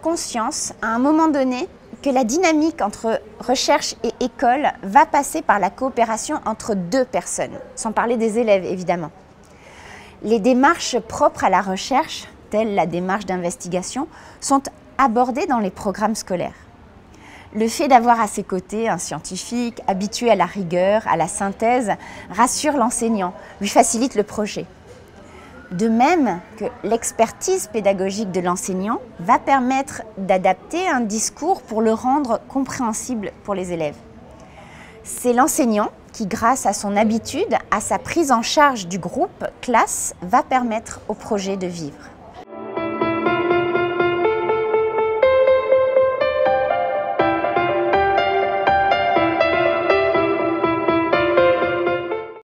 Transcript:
conscience à un moment donné que la dynamique entre recherche et école va passer par la coopération entre deux personnes, sans parler des élèves évidemment. Les démarches propres à la recherche, telles la démarche d'investigation, sont abordées dans les programmes scolaires. Le fait d'avoir à ses côtés un scientifique habitué à la rigueur, à la synthèse, rassure l'enseignant, lui facilite le projet. De même que l'expertise pédagogique de l'enseignant va permettre d'adapter un discours pour le rendre compréhensible pour les élèves. C'est l'enseignant qui, grâce à son habitude, à sa prise en charge du groupe classe, va permettre au projet de vivre.